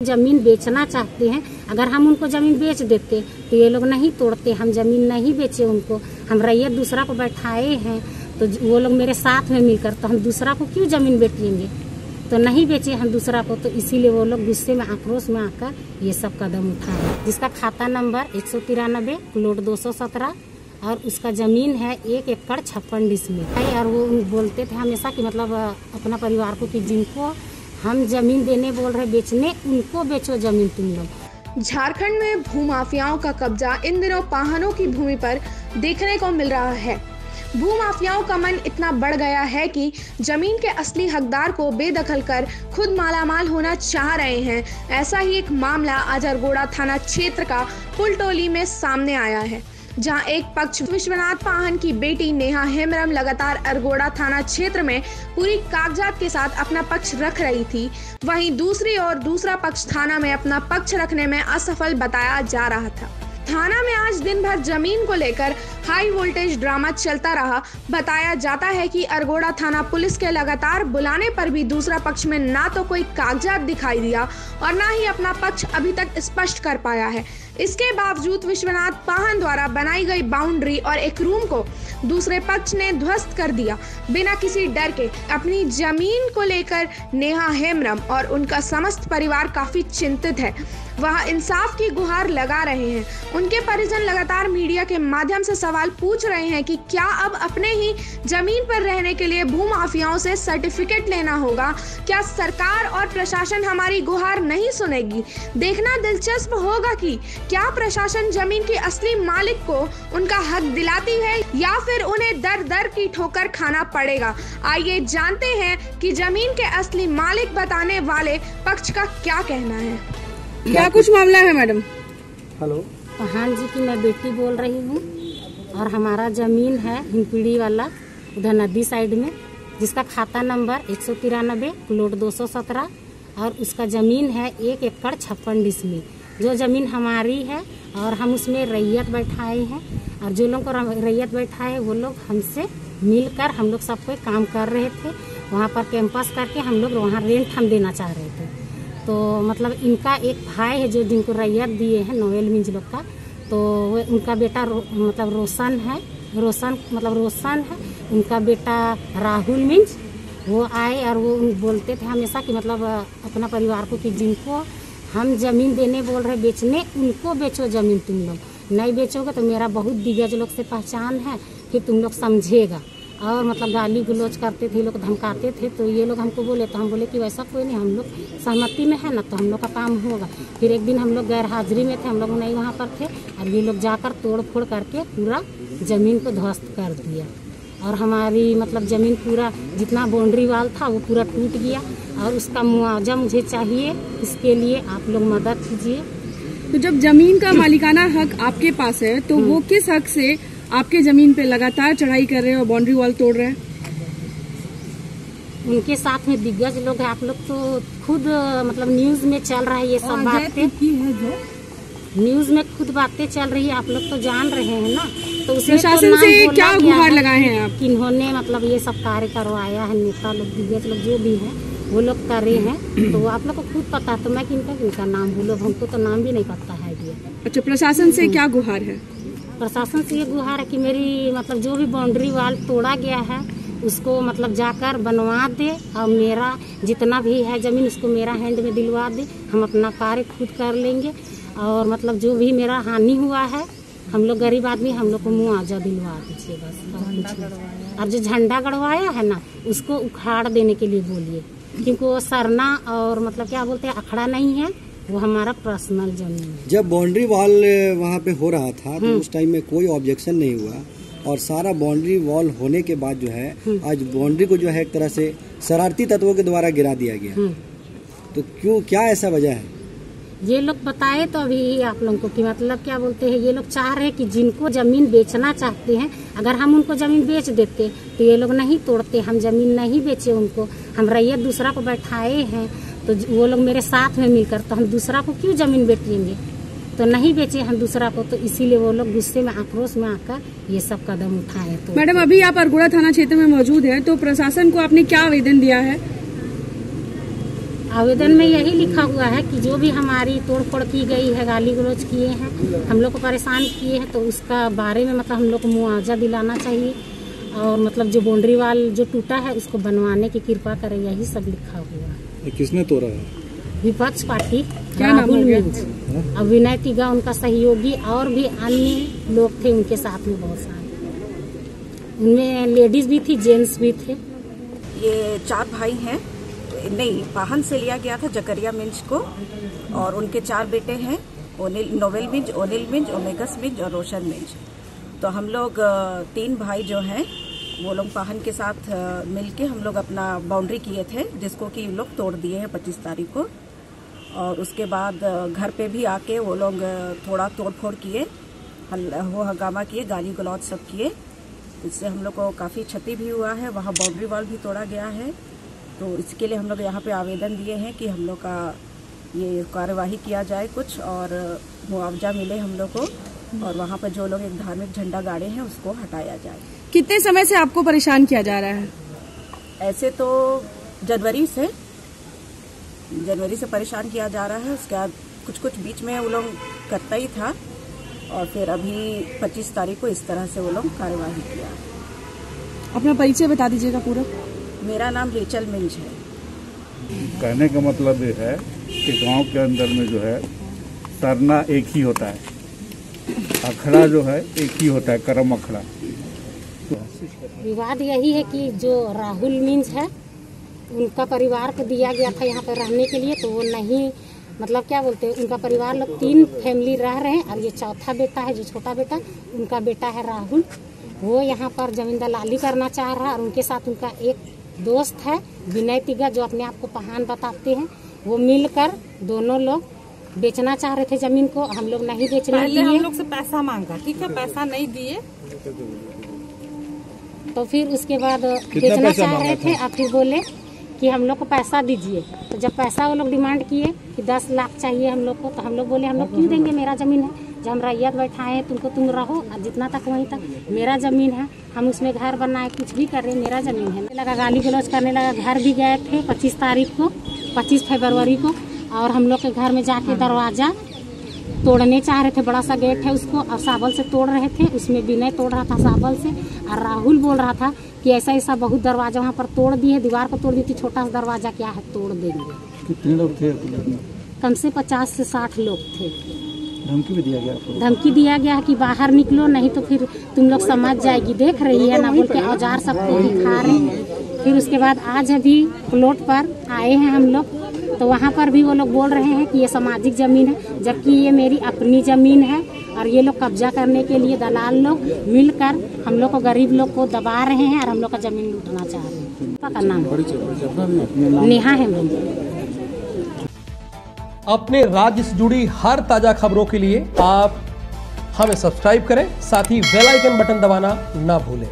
ज़मीन बेचना चाहते हैं, अगर हम उनको ज़मीन बेच देते तो ये लोग नहीं तोड़ते, हम ज़मीन नहीं बेचे उनको। हम रैयत दूसरा को बैठाए हैं तो वो लोग मेरे साथ में मिलकर तो हम दूसरा को क्यों ज़मीन बेचेंगे तो नहीं बेचे हम दूसरा को तो इसीलिए वो लोग गुस्से में, आक्रोश में आकर ये सब कदम उठाए। जिसका खाता नंबर एक सौ तिरानबे, प्लोट दो सौ सत्रह, और उसका ज़मीन है एक एकड़ छप्पन डिसमिल। और वो बोलते थे हमेशा कि मतलब अपना परिवार को कि जिनको हम ज़मीन देने बोल रहे बेचने, उनको बेचो ज़मीन तुम लोग। झारखंड में भूमाफियाओं का कब्जा इन दिनों पाहनों की भूमि पर देखने को मिल रहा है। भूमाफियाओं का मन इतना बढ़ गया है कि ज़मीन के असली हकदार को बेदखल कर खुद मालामाल होना चाह रहे हैं। ऐसा ही एक मामला आज अरगोड़ा थाना क्षेत्र का पुलटोली में सामने आया है। जहाँ एक पक्ष विश्वनाथ पाहन की बेटी नेहा हेमरम लगातार अरगोड़ा थाना क्षेत्र में पूरी कागजात के साथ अपना पक्ष रख रही थी। वहीं दूसरी ओर दूसरा पक्ष थाना में अपना पक्ष रखने में असफल बताया जा रहा था। थाना में आज दिन भर ज़मीन को लेकर हाई वोल्टेज ड्रामा चलता रहा। बताया जाता है कि अरगोड़ा थाना पुलिस के लगातार बुलाने पर भी दूसरा पक्ष में ना तो कोई कागजात दिखाई दिया और ना ही अपना पक्ष अभी तक स्पष्ट कर पाया है। इसके बावजूद विश्वनाथ पाहन द्वारा बनाई गई बाउंड्री और एक रूम को दूसरे पक्ष ने ध्वस्त कर दिया। बिना किसी डर के अपनी ज़मीन को लेकर नेहा हेमरम और उनका समस्त परिवार काफ़ी चिंतित है। वह इंसाफ की गुहार लगा रहे हैं। उनके परिजन लगातार मीडिया के माध्यम से सवाल पूछ रहे हैं कि क्या अब अपने ही ज़मीन पर रहने के लिए भूमाफियाओं से सर्टिफिकेट लेना होगा? क्या सरकार और प्रशासन हमारी गुहार नहीं सुनेगी? देखना दिलचस्प होगा कि क्या प्रशासन ज़मीन के असली मालिक को उनका हक दिलाती है या फिर उन्हें दर दर की ठोकर खाना पड़ेगा। आइए जानते हैं कि ज़मीन के असली मालिक बताने वाले पक्ष का क्या कहना है। क्या कुछ मामला है मैडम? हेलो। हाँ जी की मैं बेटी बोल रही हूँ और हमारा ज़मीन है हिमपीढ़ी वाला उधर नदी साइड में जिसका खाता नंबर एक सौ तिरानबे प्लोट दो सौ सत्रह और उसका ज़मीन है एक एकड़ छप्पन डिसमिल। जो ज़मीन हमारी है और हम उसमें रैयत बैठाए हैं और जो लोग को रैयत बैठाए हैं वो लोग हमसे मिलकर हम लोग सब कोई काम कर रहे थे। वहाँ पर कैंपस करके हम लोग वहाँ रेंट हम देना चाह रहे थे। तो मतलब इनका एक भाई है जो जिनको रैयत दिए हैं नोएल मिंज लोग का तो उनका बेटा रो, मतलब रोशन है रोशन मतलब रोशन है। उनका बेटा राहुल मिंज वो आए और वो बोलते थे हमेशा कि मतलब अपना परिवार को कि जिनको हम ज़मीन देने बोल रहे बेचने उनको बेचो ज़मीन तुम लोग। नहीं बेचोगे तो मेरा बहुत दिग्गज लोग से पहचान है कि तुम लोग समझेगा। और मतलब गाली गलोच करते थे लोग धमकाते थे तो ये लोग हमको बोले तो हम बोले कि वैसा कोई नहीं हम लोग सहमति में है ना तो हम लोग का काम होगा। फिर एक दिन हम लोग गैर हाजिरी में थे हम लोग नहीं वहाँ पर थे और ये लोग जाकर तोड़ फोड़ करके पूरा ज़मीन को ध्वस्त कर दिया। और हमारी मतलब ज़मीन पूरा जितना बाउंड्री वाल था वो पूरा टूट गया। और उसका मुआवजा मुझे चाहिए इसके लिए आप लोग मदद कीजिए। तो जब ज़मीन का मालिकाना हक आपके पास है तो वो किस हक से आपके ज़मीन पे लगातार चढ़ाई कर रहे हैं और बाउंड्री वॉल तोड़ रहे हैं। उनके साथ में दिग्गज लोग हैं। आप लोग तो खुद मतलब न्यूज़ में चल रहा है ये सब बातें। न्यूज़ में खुद बातें चल रही है। आप लोग तो जान रहे हैं ना। तो तो प्रशासन नाम से क्या गुहार लगाए हैं आप? इन्होंने मतलब ये सब कार्य करवाया है। नेता लोग दिग्गज लोग जो भी हैं वो लोग कर रहे हैं। तो आप लोग को खुद पता है। तो मैं किनका किनका नाम बोलो। हमको तो नाम भी नहीं पता है। अच्छा प्रशासन से क्या गुहार है? प्रशासन से ये गुहार है कि मेरी मतलब जो भी बाउंड्री वाल तोड़ा गया है उसको मतलब जाकर बनवा दे और मेरा जितना भी है ज़मीन उसको मेरा हैंड में दिलवा दे। हम अपना कार्य खुद कर लेंगे और मतलब जो भी मेरा हानि हुआ है हम लोग गरीब आदमी हम लोग को मुआवजा दिलवा दीजिए बस। और जो झंडा गड़वाया है ना उसको उखाड़ देने के लिए बोलिए क्योंकि वो सरना और मतलब क्या बोलते हैं अखड़ा नहीं है। वो हमारा पर्सनल ज़मीन है। जब बाउंड्री वॉल वहाँ पे हो रहा था तो उस टाइम में कोई ऑब्जेक्शन नहीं हुआ। और सारा बाउंड्री वॉल होने के बाद जो है आज बाउंड्री को जो है एक तरह से शरारती तत्वों के द्वारा गिरा दिया गया। हम्म। तो क्यों क्या ऐसा वजह है? ये लोग बताए तो अभी आप लोगों को कि मतलब क्या बोलते हैं ये लोग चाह रहे हैं कि जिनको ज़मीन बेचना चाहते हैं अगर हम उनको ज़मीन बेच देते तो ये लोग नहीं तोड़ते हम ज़मीन नहीं बेचे उनको। हम रैयत दूसरा को बैठाए हैं तो वो लोग मेरे साथ में मिलकर तो हम दूसरा को क्यों ज़मीन बेचेंगे? तो नहीं बेचे हम दूसरा को तो इसीलिए वो लोग गुस्से में आक्रोश में आकर ये सब कदम उठाए तो। मैडम अभी आप अरगोड़ा थाना क्षेत्र में मौजूद हैं तो प्रशासन को आपने क्या आवेदन दिया है? आवेदन में यही लिखा हुआ है कि जो भी हमारी तोड़फोड़ की गई है गाली गलौज किए हैं हम लोग को परेशान किए हैं तो उसका बारे में मतलब हम लोग को मुआवजा दिलाना चाहिए। और मतलब जो बाउंड्री वाल जो टूटा है उसको बनवाने की कृपा करें यही सब लिखा हुआ है। किसने तोड़ा है? विपक्ष पार्टी क्या नाम राहुल हो? मिंज और विनय तिगा उनका सहयोगी और भी अन्य लोग थे उनके साथ में बहुत सारे। उनमें लेडीज़ भी थी जेंट्स भी थे। ये चार भाई हैं। नहीं वाहन से लिया गया था जकरिया मिंज को और उनके चार बेटे हैं ओनिल नोवेल मिंज ओनिल मिंज ओमेगस मिंज और रोशन मिंज। तो हम लोग तीन भाई जो हैं वो लोग पाहन के साथ मिलके हम लोग अपना बाउंड्री किए थे, जिसको कि लोग तोड़ दिए हैं पच्चीस तारीख को। और उसके बाद घर पे भी आके वो लोग थोड़ा तोड़ फोड़ किए हो हंगामा किए, गाली गलौज सब किए। इससे हम लोग को काफ़ी क्षति भी हुआ है, वहाँ बाउंड्री वॉल भी तोड़ा गया है। तो इसके लिए हम लोग यहाँ पे आवेदन दिए हैं कि हम लोग का ये कार्यवाही किया जाए कुछ, और मुआवजा मिले हम लोग को। और वहाँ पर जो लोग एक धार्मिक झंडा गाड़े हैं उसको हटाया जाए। कितने समय से आपको परेशान किया जा रहा है? ऐसे तो जनवरी से जनवरी से परेशान किया जा रहा है। उसके बाद कुछ कुछ बीच में वो लोग करता ही था और फिर अभी 25 तारीख को इस तरह से वो लोग कार्यवाही किया। अपना परिचय बता दीजिएगा पूरा। मेरा नाम रेचल मिंज है। कहने का मतलब ये है कि गाँव के अंदर में जो है सरना एक ही होता है। अखड़ा जो है, एक ही होता है, करम अखड़ा। विवाद यही है कि जो राहुल मीन्स है, उनका परिवार को दिया गया था यहाँ पर रहने के लिए तो वो नहीं मतलब क्या बोलते हैं, उनका परिवार लोग तीन फैमिली रह रहे हैं, और ये चौथा बेटा है, जो छोटा बेटा, उनका बेटा है राहुल। वो यहाँ पर ज़मीन दलाली करना चाह रहा है, और उनके साथ उनका एक दोस्त है, विनय तिगा जो अपने आप को पहान बताते हैं। वो मिलकर दोनों लोग बेचना चाह रहे थे ज़मीन को हम लोग नहीं बेचने पहले हम लोग से पैसा मांगा ठीक है? पैसा नहीं दिए। तो फिर उसके बाद बेचना चाह रहे थे? और फिर बोले कि हम लोग को पैसा दीजिए। तो जब पैसा वो लोग डिमांड किए कि दस लाख चाहिए हम लोग को तो हम लोग बोले हम लोग क्यों देंगे? मेरा ज़मीन है। जब हम रैयत बैठाए हैं तुमको तुम रहो और जितना तक वहीं तक मेरा ज़मीन है हम उसमें घर बनाए कुछ भी कर रहे हैं मेरा ज़मीन है। लगा गाली गलौज करने लगा घर भी गए थे पच्चीस तारीख को पच्चीस फरवरी को। और हम लोग के घर में जाके दरवाज़ा तोड़ने चाह रहे थे बड़ा सा गेट है उसको और साबल से तोड़ रहे थे उसमें विनय तोड़ रहा था साबल से और राहुल बोल रहा था कि ऐसा ऐसा बहुत दरवाज़ा वहाँ पर तोड़ दिए दीवार को तोड़ दी थी छोटा सा दरवाज़ा क्या है तोड़ देंगे। कितने लोग थे कम से पचास से साठ लोग थे। धमकी भी दिया गया धमकी दिया गया है कि बाहर निकलो नहीं तो फिर तुम लोग समझ जाएगी देख रही है ना बोल के औज़ार सबको दिखा रहे हैं। फिर उसके बाद आज अभी प्लॉट पर आए हैं हम लोग तो वहाँ पर भी वो लोग बोल रहे हैं कि ये सामाजिक ज़मीन है जबकि ये मेरी अपनी ज़मीन है और ये लोग कब्जा करने के लिए दलाल लोग मिलकर हम लोग को गरीब लोग को दबा रहे हैं और हम लोग का ज़मीन लूटना चाह रहे हैं। पता नाम नेहा है अपने राज्य से जुड़ी हर ताज़ा खबरों के लिए आप हमें सब्सक्राइब करें साथ ही बेल आइकन बटन दबाना ना भूलें।